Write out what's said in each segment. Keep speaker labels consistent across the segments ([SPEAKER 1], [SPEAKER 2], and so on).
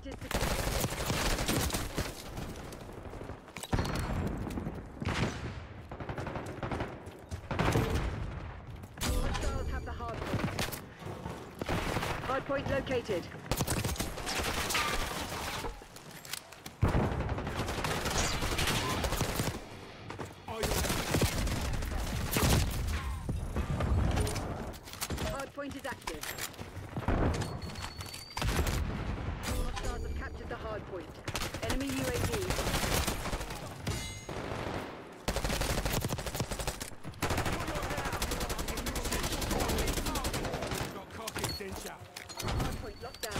[SPEAKER 1] point is. Hostiles have the. Hard point located.
[SPEAKER 2] Oh, you
[SPEAKER 1] Hard point is active. Hostiles have captured the hard point. Enemy UAV.
[SPEAKER 2] got cocky, didn't ya?
[SPEAKER 1] Hard point locked down.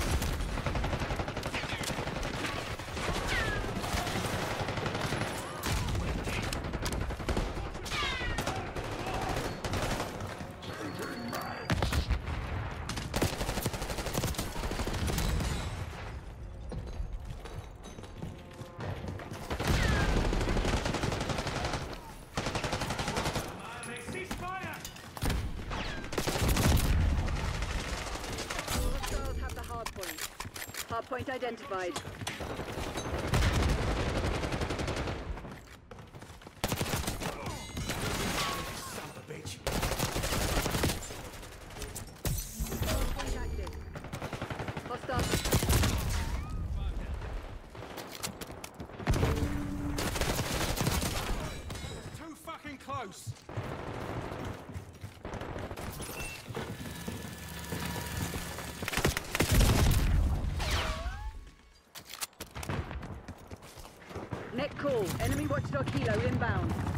[SPEAKER 1] Hostiles have the hard point. Hard point identified.
[SPEAKER 2] Son of a bitch.
[SPEAKER 1] Hard point active. Hostiles.
[SPEAKER 2] Too fucking close.
[SPEAKER 1] Enemy watchdog helo inbound.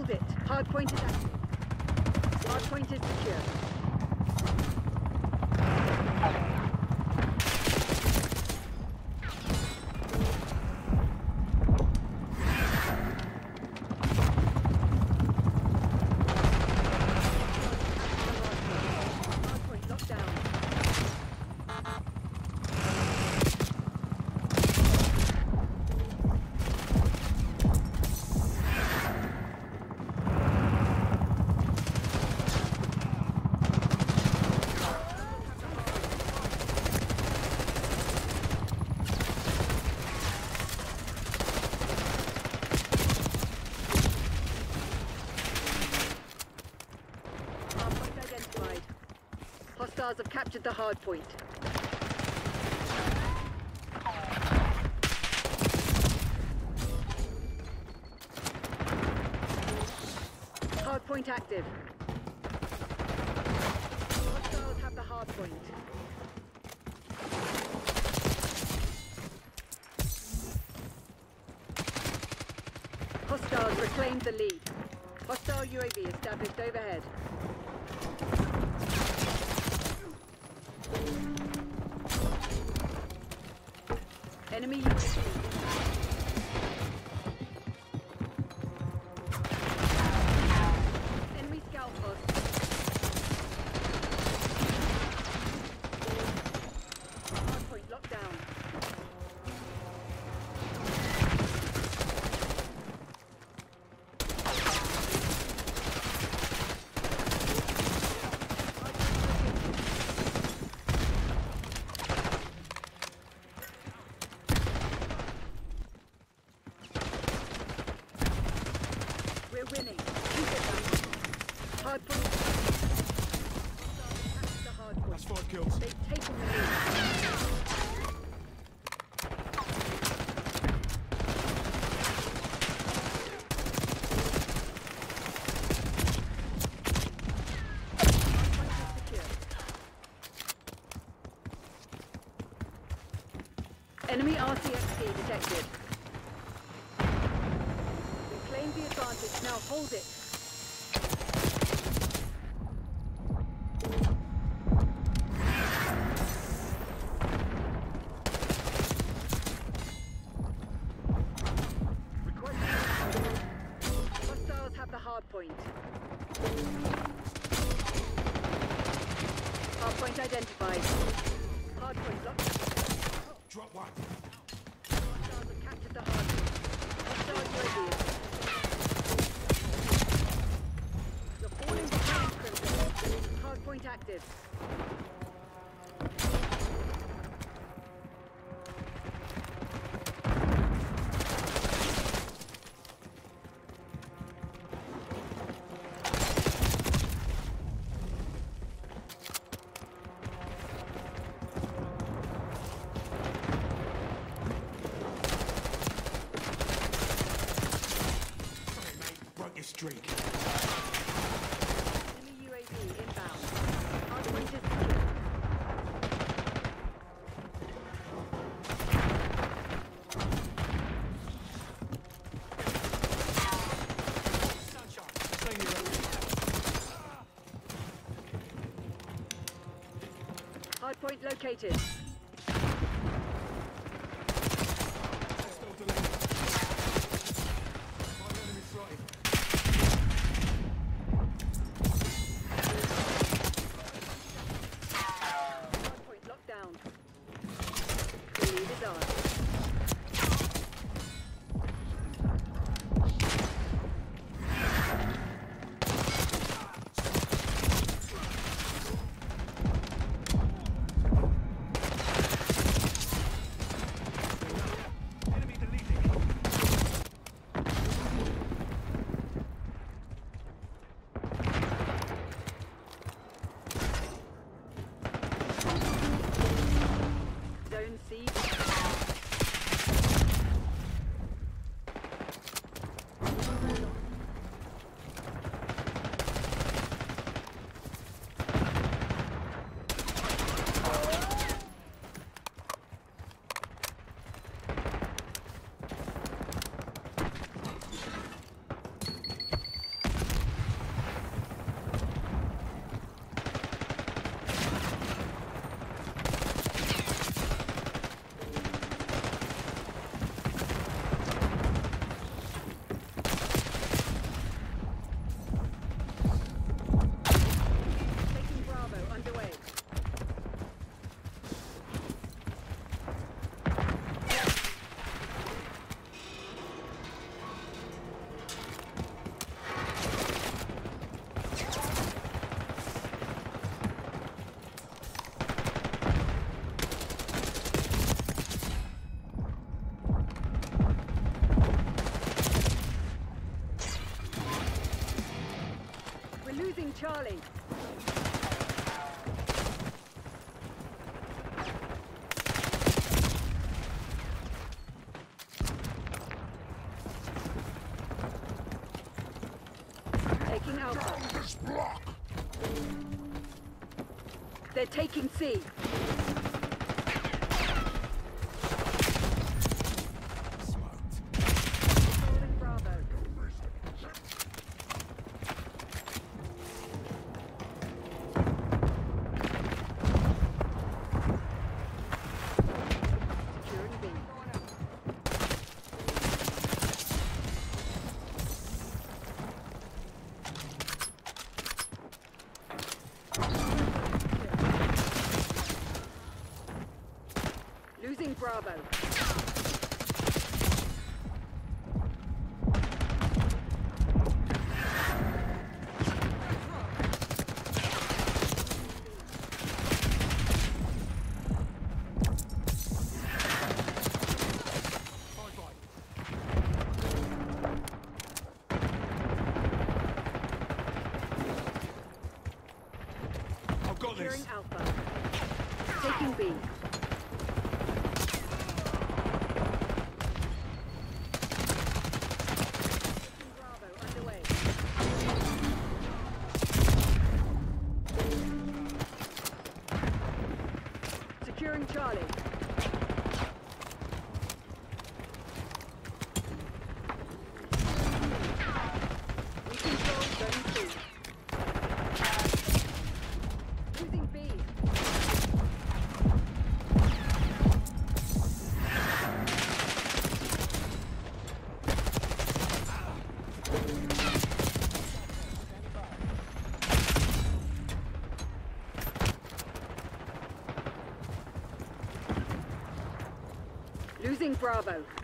[SPEAKER 1] Hold it. Hardpoint is active. Hardpoint is secure. Hostiles have captured the hard point. Hard point active. Hostiles have the hardpoint. Hostiles reclaimed the lead. Hostile UAV established overhead. Enemy UAV. Hold it.
[SPEAKER 2] drink.
[SPEAKER 1] Enemy UAV inbound. Hardpoint is Hardpoint located. They're taking C. Bravo.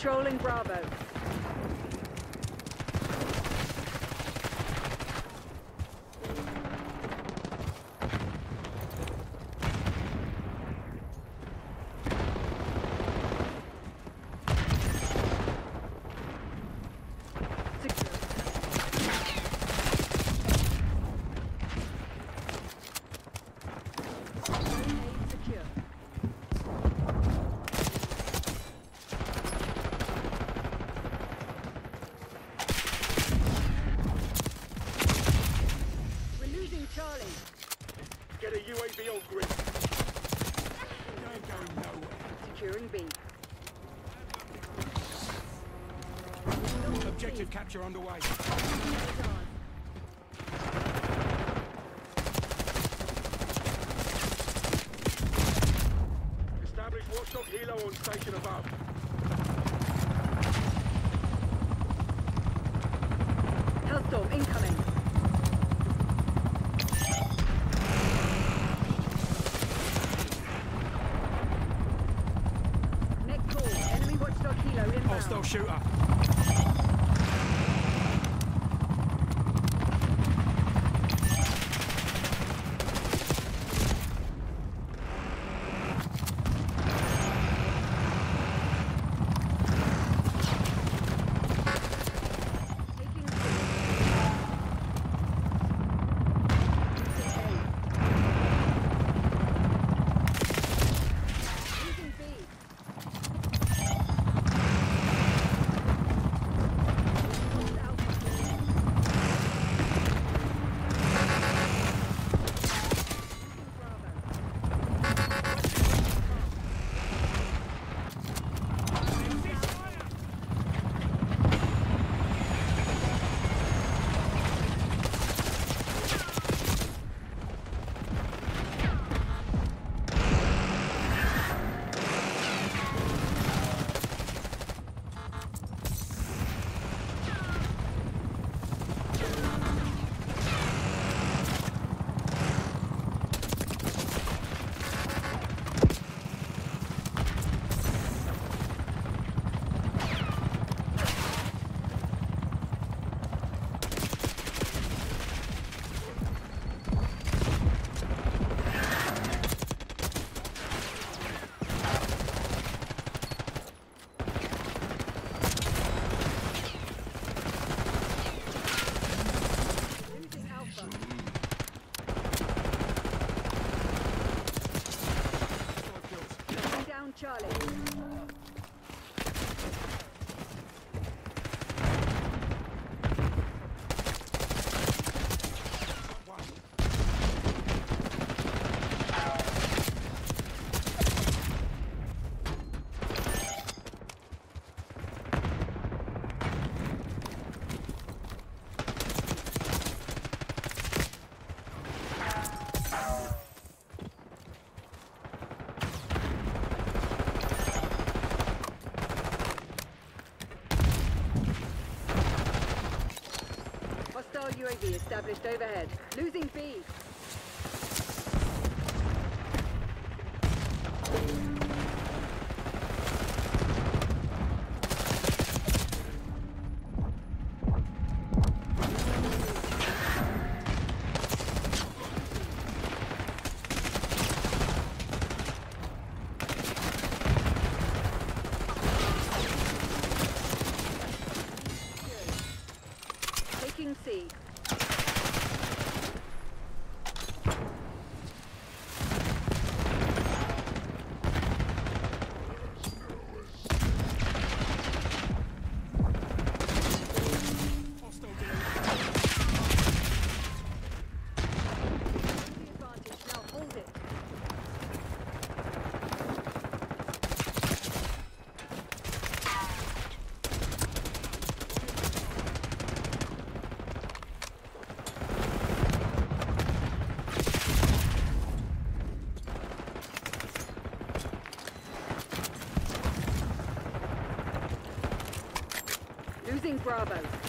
[SPEAKER 1] Trolling Bravo.
[SPEAKER 2] Capture underway.
[SPEAKER 3] Establish watchdog helo on station above.
[SPEAKER 1] Hellstorm incoming.
[SPEAKER 2] Hostile shooter.
[SPEAKER 1] UAV established overhead. Losing B. Bravo.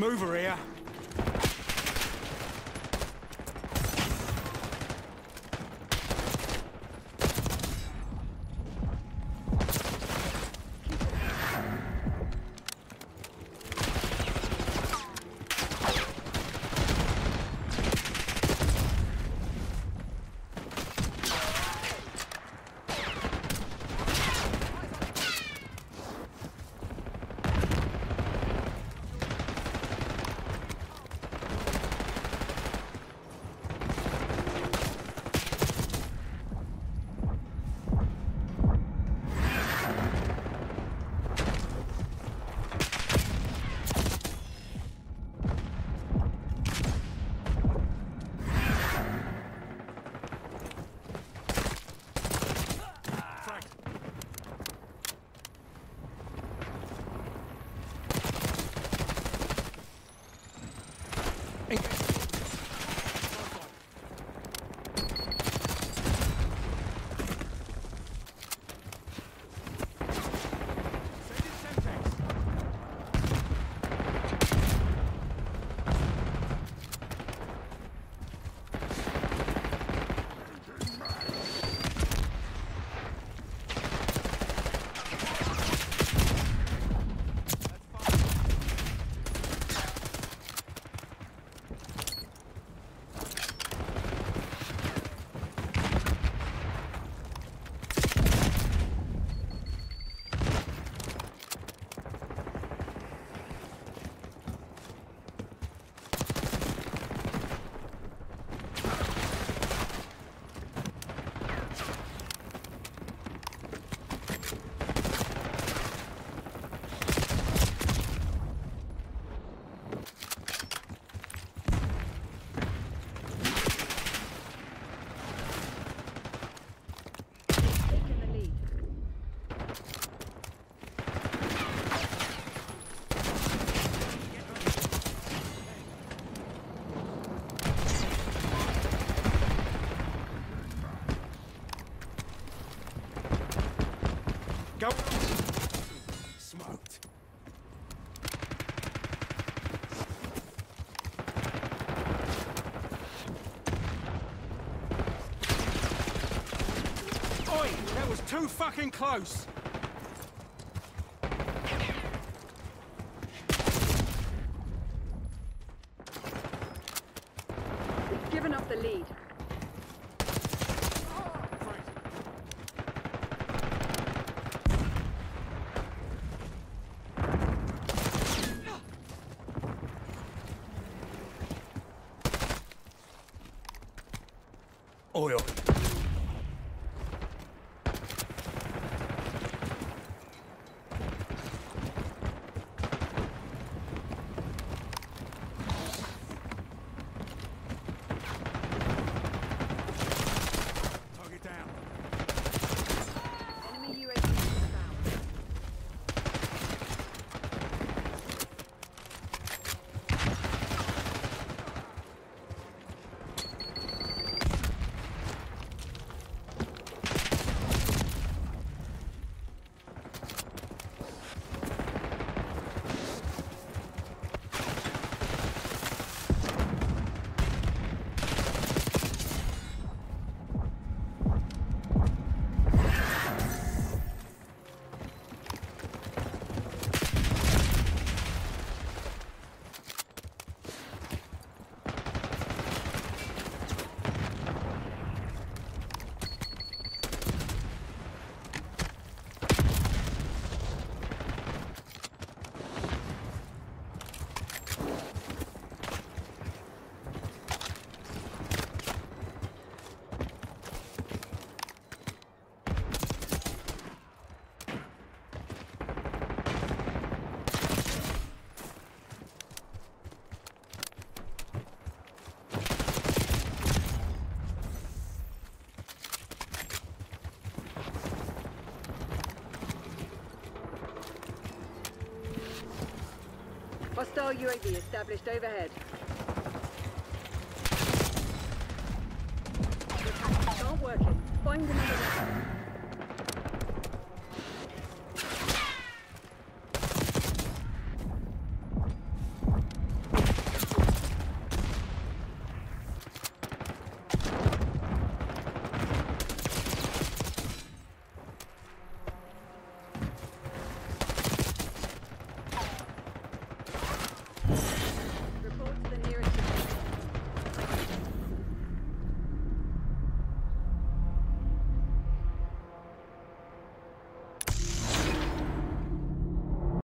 [SPEAKER 2] Mover here. Fucking close.
[SPEAKER 1] We've given up the lead.
[SPEAKER 2] Fragged.
[SPEAKER 1] Hostile UAV established overhead. Aren't working. Find another weapon.